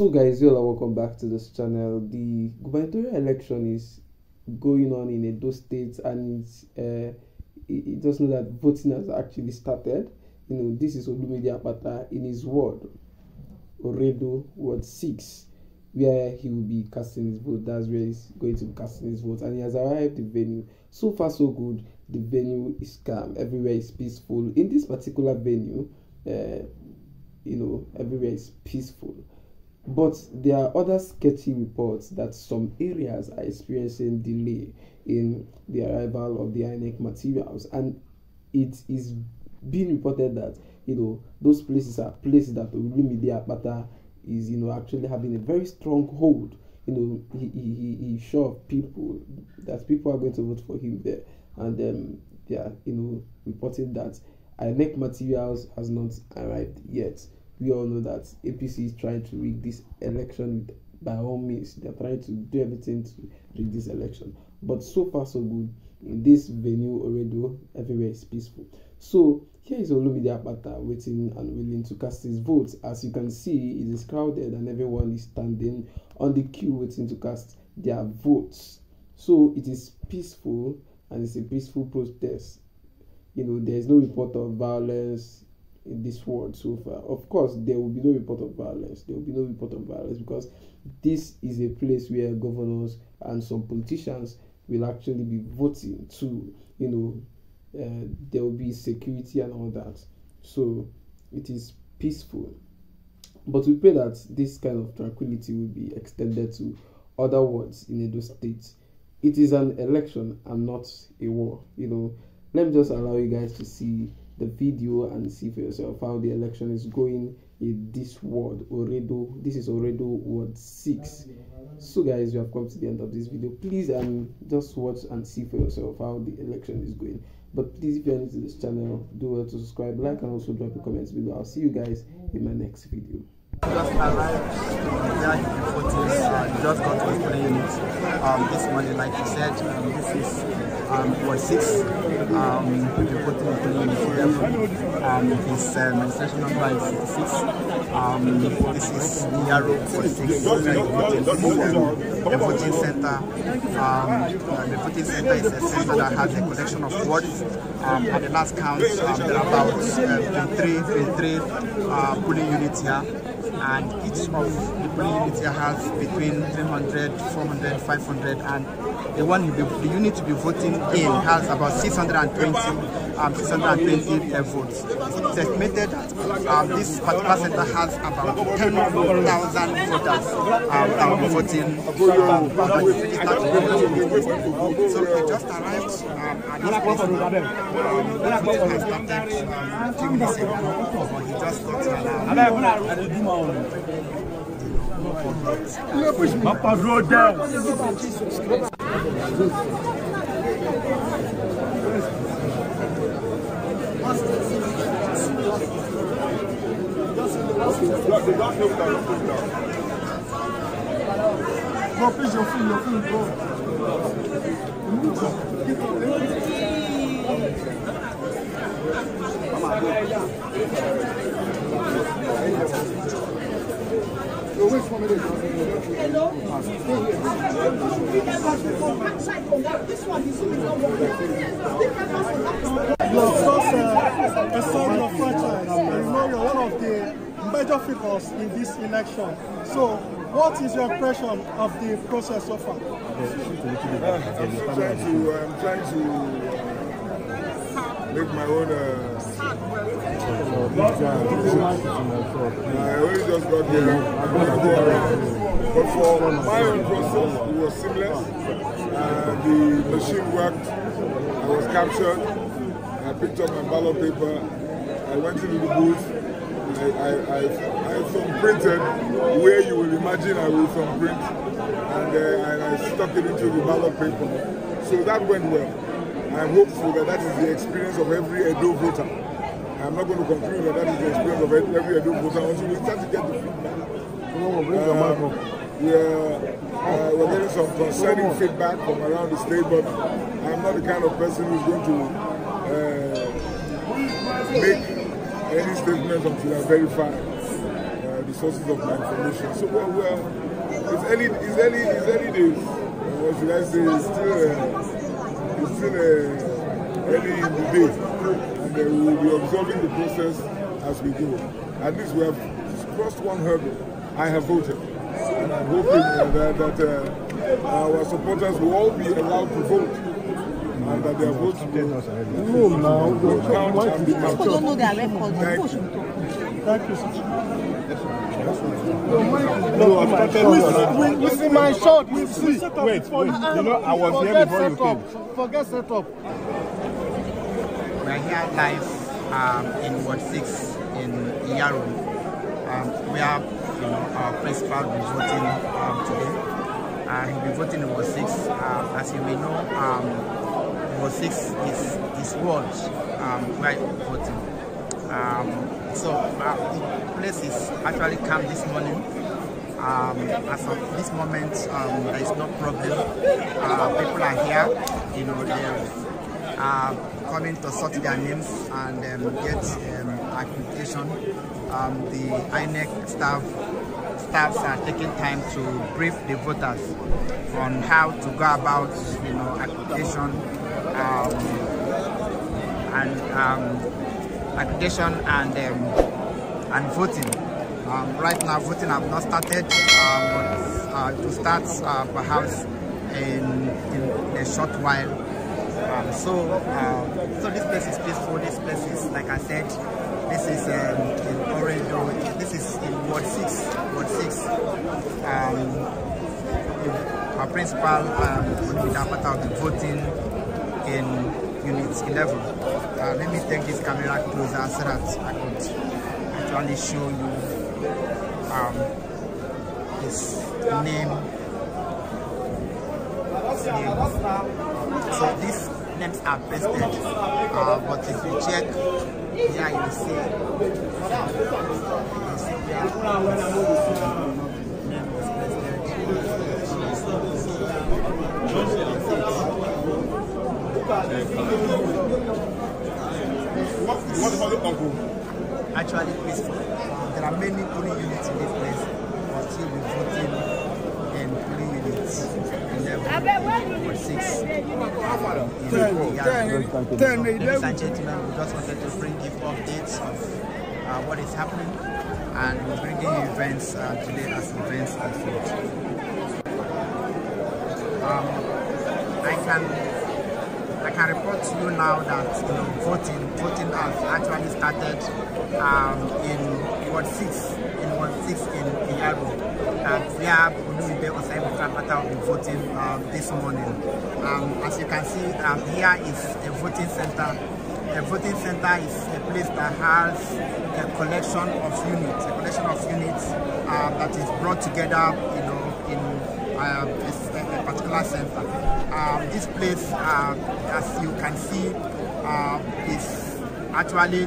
So guys, you all welcome back to this channel. The gubernatorial election is going on in Edo State and uh, it, just know that voting has actually started. You know, this is Olumide Akpata in his ward, Oredo, Ward 6, where he will be casting his vote. That's where he's going to be casting his vote. And he has arrived the venue. So far, so good. The venue is calm. Everywhere is peaceful. In this particular venue, uh, you know, everywhere is peaceful. But there are other sketchy reports that some areas are experiencing delay in the arrival of the INEC materials, and it is being reported that you know those places are places that Olumide Akpata is you know actually having a very strong hold. You know, he, he, he sure people that people are going to vote for him there, and um, they are you know reporting that INEC materials has not arrived yet we all know that APC is trying to rig this election by all means. They're trying to do everything to rig this election. But so far, so good. In this venue already, everywhere is peaceful. So here is Olumide Akpata waiting and willing to cast his votes. As you can see, it is crowded and everyone is standing on the queue waiting to cast their votes. So it is peaceful and it's a peaceful protest. You know, there is no report of violence, in this world so far. Of course, there will be no report of violence. There will be no report of violence because this is a place where governors and some politicians will actually be voting to, you know, uh, there will be security and all that. So it is peaceful. But we pray that this kind of tranquility will be extended to other wards in Edo State. It is an election and not a war. You know, let me just allow you guys to see the video and see for yourself how the election is going in this ward Oredo. This is Oredo Ward 6. So guys, you have come to the end of this video. Please um just watch and see for yourself how the election is going. But please, if you're new to this channel, do well to subscribe, like, and also drop your comments below. I'll see you guys in my next video. Just arrived there in the 40s, uh, just got to his unit um, this morning, like you said. Um, this is um, Ward 6, um, reporting in polling unit 11. Um, his uh, registration number is 66. Um, this is Yaro Ward 6, where he voted. This is um, the voting center. Um, the voting center is a center that has a collection of wards. Um, at the last count, um, there are about uh, 23, 23 uh, polling units here and each of the polling units has between 300, 400, 500 and the one you be, the unit to be voting in has about 620 um, 620 uh, votes. It's estimated that um, this particular center has about 10,000 voters um, be voting um. So we just arrived um, at this place. Um, has started um, a few minutes ago, he just got. Papa Roda. No, please, your food, your food, go. So wait for me. Hello? You are just uh, a son of franchise, and you know you're one of the major figures in this election. So, what is your impression of the process so far? I'm trying to, I'm trying to uh, make my own. Uh, I only just got here. But for my own process, it was seamless. Uh, the machine worked. I was captured. I picked up my ballot paper. I went into the booth. I, I, I, I thumbprinted where you will imagine I will thumbprint. And, uh, and I stuck it into the ballot paper. So that went well. I'm hopeful that that is the experience of every Edo voter. I'm not going to conclude that that is the experience of every Edo voter until we start to get the feedback. Um, we're, uh, we're getting some concerning feedback from around the state, but I'm not the kind of person who's going to uh, make any statements until I verify uh, the sources of my information. So well, well it's early, it's early, it's early days. What should I say? It's still, uh, it's still uh, early in the day, and uh, we will be observing the process as we go. At least we have crossed one hurdle. I have voted, and I'm hoping uh, that, that uh, our supporters will all be allowed to vote. And that their votes will, No, now, will count and be People don't know their record. People you. should talk. thank you. No, I've started We, we, we see my shot. We see. Wait, wait. you. You know, I was here Forget before you set came. Forget set up. We are here live um, in Ward 6 in Iyaru. Um, we have you know, our principal will voting um, today. Uh, he'll be voting in Ward 6. Uh, as you may know, um, Ward 6 is his ward um, voting. Um, so uh, the place is actually calm this morning. Um, as of this moment, um, there is no problem. Uh, people are here, you know, they're uh, coming to sort their names and um, get um, accreditation. Um, the INEC staff staffs are taking time to brief the voters on how to go about, you know, accreditation um, and um, accreditation and um, and voting. Um, right now, voting have not started, um, but uh, to start uh, perhaps in, in a short while. Um, so, uh, so this place is peaceful. This place is, like I said, this is um, in Oredo. This is in Ward Six. Ward Six. Um, our principal, um, will be voting in Unit 11. Uh, let me take this camera closer so that I could actually show you um, his name. Name. So these names are pasted, uh, but if you check here, you will see. You see there, his name was What, what about the uncle? actually peaceful. There are many polling units in this place, but you'll be voting in polling units 11 or 6. Ladies and gentlemen, we just wanted to bring you updates of uh, what is happening and we're bringing you events uh, today as events unfold. Um, I can I can report to you now that you know voting voting has actually started um, in Ward 6 in Ward 6 in Iyaru. Uh, where Olumide Osaibu Trapata will be voting um, this morning. Um, as you can see, um, here is a voting center. A voting center is a place that has a collection of units, a collection of units uh, that is brought together, you know, in um, a, particular center. Um, this place, uh, as you can see, uh, is actually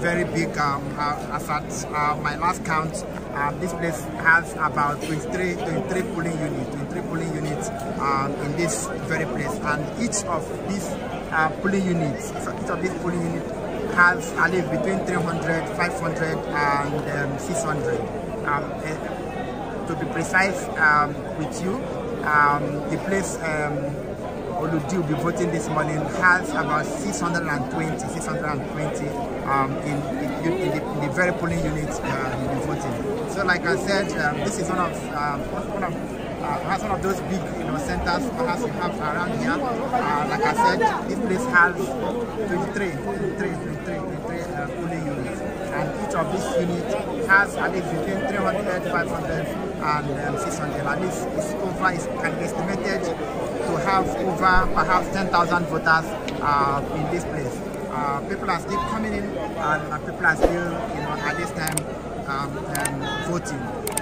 very big. Um, uh, as at uh, my last count, uh, this place has about 23, 23 polling units, 23 polling units um, in this very place, and each of these uh, units, each of these polling units has at least between 300, 500, and um, 600. Um, eh, to be precise um, with you, um, the place um, Oludi will be voting this morning has about 620, 620 um, in, in, in, the, in the very polling units uh, will be voting. So like I said, um, this is one of, um, one of uh, has one of those big you know, centers perhaps we have around here. Uh, like I said, this place has 23, 23, 23, 23 uh, polling units. And each of these units has at least between 300, 500, and um, 600. At least it's over, it's can be estimated to have over perhaps 10,000 voters uh, in this place. Uh, people are still coming in and uh, people are still, you know, at this time um, um, voting.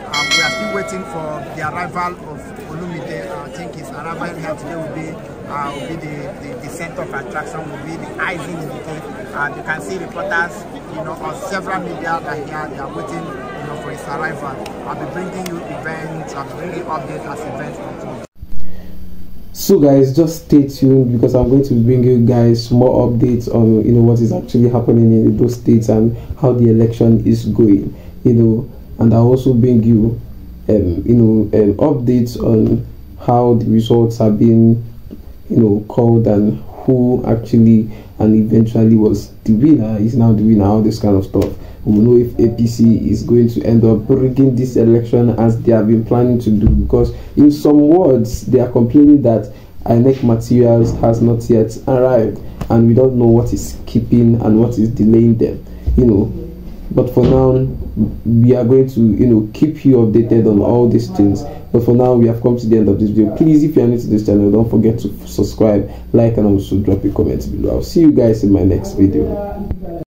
Um, we are still waiting for the arrival of Olumide. I think his arrival here today will be uh, will be the, the, the center of attraction, will be the icing in the. Uh, you can see reporters, you know, of several media are here. They are waiting, you know, for his arrival. I'll be bringing you events. I'll be bringing updates as events unfold. So guys, just stay tuned because I'm going to bring you guys more updates on you know what is actually happening in those states and how the election is going. You know, and I'll also bring you, um, you know, um, updates on how the results have been, you know, called and who actually and eventually was the winner is now the winner, all this kind of stuff. We'll know if APC is going to end up rigging this election as they have been planning to do because in some words they are complaining that INEC materials has not yet arrived and we don't know what is keeping and what is delaying them. You know, but for now we are going to you know keep you updated on all these things. But for now we have come to the end of this video. Please if you are new to this channel don't forget to subscribe like and also drop a comment below. I'll see you guys in my next video